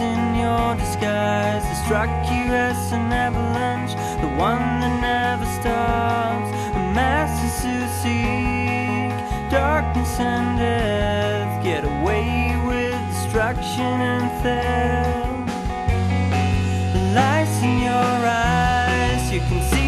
in your disguise that struck you as an avalanche, the one that never stops. A masters who seek darkness and death get away with destruction and theft. The lights in your eyes, you can see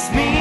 this mean?